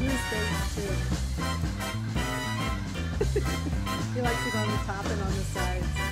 Please é stay. he likes it on the top and on the sides.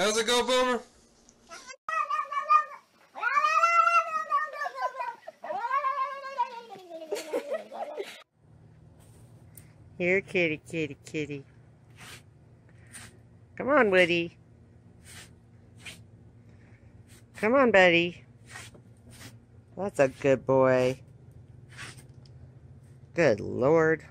How's it go, Boomer? Here, kitty, kitty, kitty. Come on, Woody. Come on, buddy. That's a good boy. Good Lord.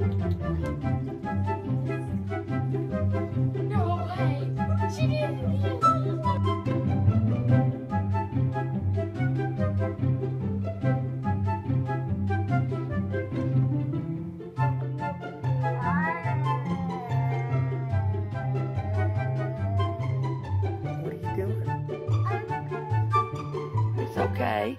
No way. She didn't. What are you doing? It's okay.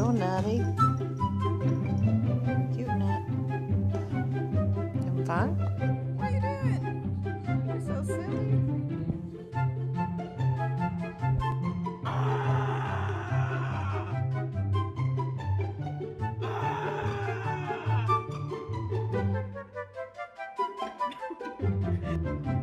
Go nutty. Cute nut. Having fun? What are you doing? You're so silly.